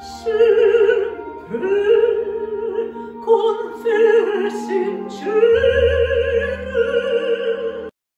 sempre confessi confessin